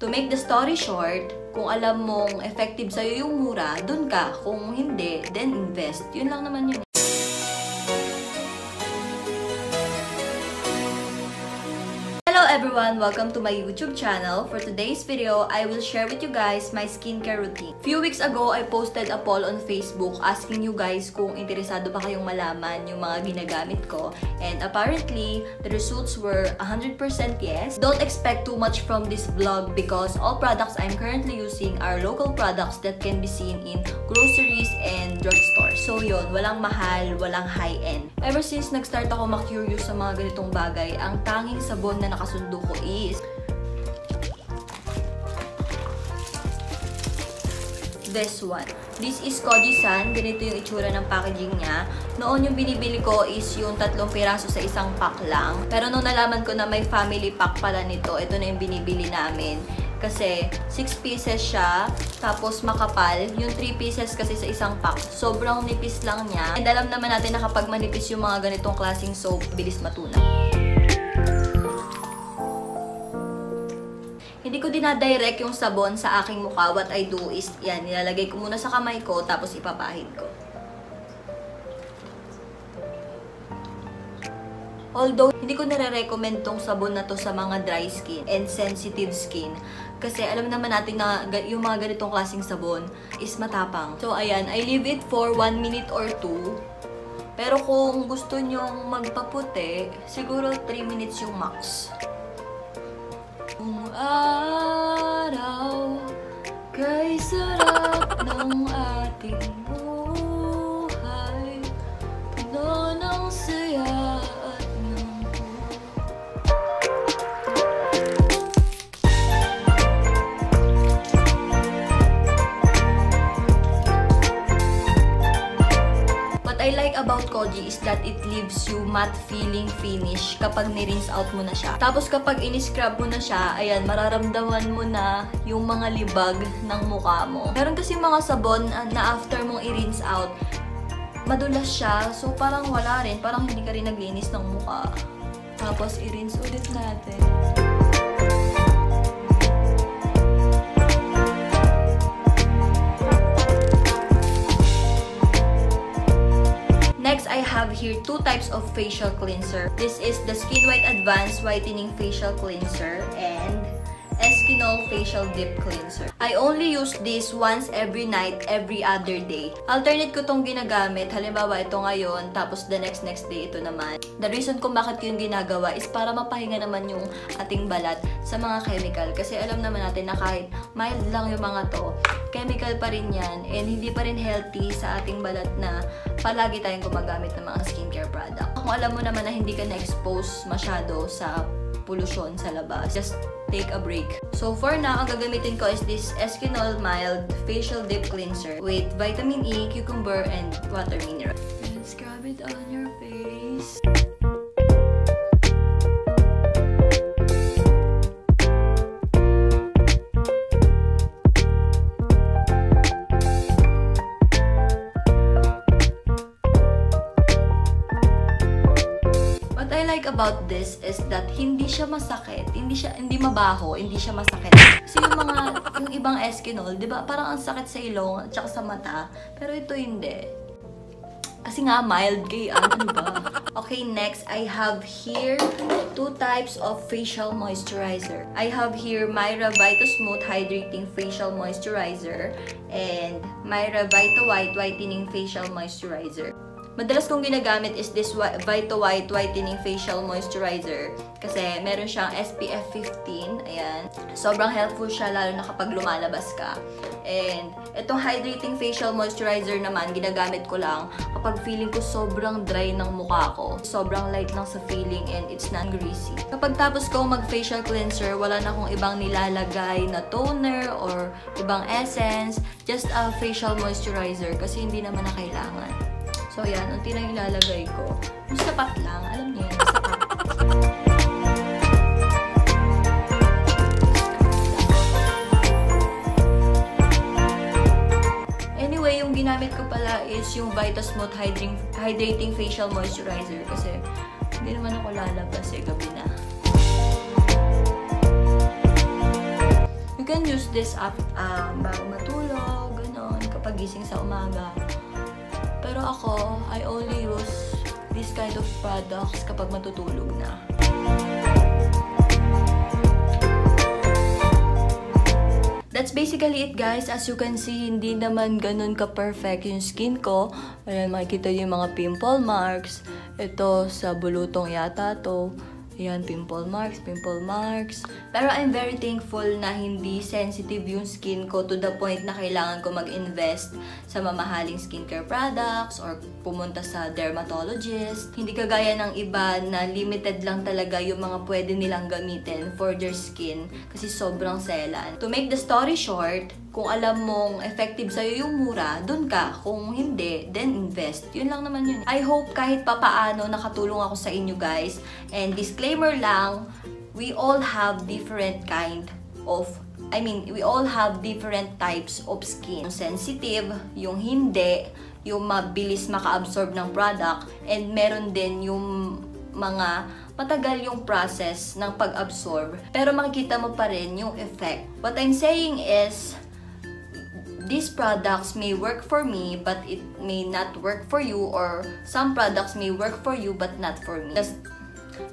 To make the story short, kung alam mong effective sa'yo yung mura, dun ka. Kung hindi, then invest. Yun lang naman yun. Everyone! Welcome to my YouTube channel. For today's video, I will share with you guys my skincare routine. Few weeks ago, I posted a poll on Facebook asking you guys kung interesado ba kayong malaman yung mga ginagamit ko. And apparently, the results were 100% yes. Don't expect too much from this vlog because all products I'm currently using are local products that can be seen in groceries and drugstores. So yun, walang mahal, walang high-end. Ever since nag-start ako ma-curious sa mga ganitong bagay, ang tanging sabon na nakasundo ko is this one. This is Koji-san. Ganito yung itsura ng packaging niya. Noon yung binibili ko is yung tatlong piraso sa isang pack lang. Pero nung nalaman ko na may family pack pala nito, ito na yung binibili namin. Kasi 6 pieces siya, tapos makapal. Yung 3 pieces kasi sa isang pack. Sobrang nipis lang niya. And alam naman natin na kapag manipis yung mga ganitong klaseng soap, bilis matunaw. Hindi ko dinadirect yung sabon sa aking mukha. What I do is, yan, nilalagay ko muna sa kamay ko, tapos ipapahid ko. Although, hindi ko nare-recommend tong sabon na to sa mga dry skin and sensitive skin. Kasi alam naman natin na yung mga ganitong klaseng sabon is matapang. So, ayan, I leave it for 1 minute or 2. Pero kung gusto nyong magpaputi, siguro 3 minutes yung max. Kung araw kay sarap ng ating buhay What I like about Koji is that it leaves you matte feeling finish kapag ni-rinse out mo na siya. Tapos kapag in-scrub mo na siya, ayan, mararamdaman mo na yung mga libag ng mukha mo. Meron kasi mga sabon ah, na after mong i-rinse out, madulas siya. So parang wala rin. Parang hindi ka rin naglinis ng mukha. Tapos i-rinse ulit natin. Here two types of facial cleanser. This is the Skin White Advanced Whitening Facial Cleanser and Eskinol Facial Dip Cleanser. I only use this once every night, every other day. Alternate ko tong ginagamit. Halimbawa, ito ngayon, tapos the next next day ito naman. The reason kung bakit ko yung ginagawa is para mapahinga naman yung ating balat sa mga chemical. Kasi alam naman natin na kahit mild lang yung mga to, chemical pa rin yan and hindi pa rin healthy sa ating balat na palagi tayong gumagamit ng mga skincare product. Kung alam mo naman na hindi ka na-expose masyado sa pollution sa labas, just take a break. So for now, ang gagamitin ko is this Eskinol Mild Facial Dip Cleanser with vitamin E, cucumber, and water mineral. And scrub it on your face. About this is that hindi siya masakit, hindi siya hindi mabaho, hindi siya masakit. Kasi yung mga yung ibang Eskinol, 'di ba? Parang ang sakit sa ilong at saka sa mata, pero ito hindi. Kasi nga mild kay ano ba? Okay, next I have here two types of facial moisturizer. I have here Myra Vita Smooth Hydrating Facial Moisturizer and Myra Vita White Whitening Facial Moisturizer. Madalas kong ginagamit is this Vita White Whitening Facial Moisturizer. Kasi meron siyang SPF 15. Ayan. Sobrang helpful siya lalo na kapag lumalabas ka. And itong Hydrating Facial Moisturizer naman, ginagamit ko lang kapag feeling ko sobrang dry ng mukha ko. Sobrang light lang sa feeling and it's not greasy. Kapag tapos ko mag-facial cleanser, wala na akong ibang nilalagay na toner or ibang essence. Just a facial moisturizer kasi hindi naman na kailangan. So, yan. Unti lang ilalagay ko. Yung sapat lang. Alam niyo yun. Sapat. Anyway, yung ginamit ko pala is yung Vita Smooth Hydrating, Hydrating Facial Moisturizer. Kasi, hindi naman ako lalabas eh. Gabi na. You can use this up, um, bago matulog, ganon, kapag gising sa umaga. Pero ako, I only use this kind of products kapag matutulog na. That's basically it guys. As you can see, hindi naman ganun ka-perfect yung skin ko. Ayan, makikita yung mga pimple marks. Ito, sa bulutong yata to. Ayan, pimple marks, pimple marks. Pero I'm very thankful na hindi sensitive yung skin ko to the point na kailangan ko mag-invest sa mamahaling skincare products or pumunta sa dermatologist. Hindi kagaya ng iba na limited lang talaga yung mga pwede nilang gamitin for their skin kasi sobrang selan. To make the story short, kung alam mong effective sa'yo yung mura, dun ka. Kung hindi, then invest. Yun lang naman yun. I hope kahit papaano nakatulong ako sa inyo guys. And disclaimer lang, we all have different kind of I mean, we all have different types of skin. Sensitive, yung hindi, yung mabilis maka-absorb ng product, and meron din yung mga matagal yung process ng pag-absorb. Pero makikita mo pa rin yung effect. What I'm saying is, these products may work for me but it may not work for you or some products may work for you but not for me. Just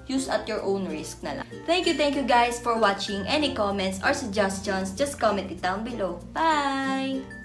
use at your own risk na lang. Thank you, thank you guys for watching. Any comments or suggestions, just comment it down below. Bye!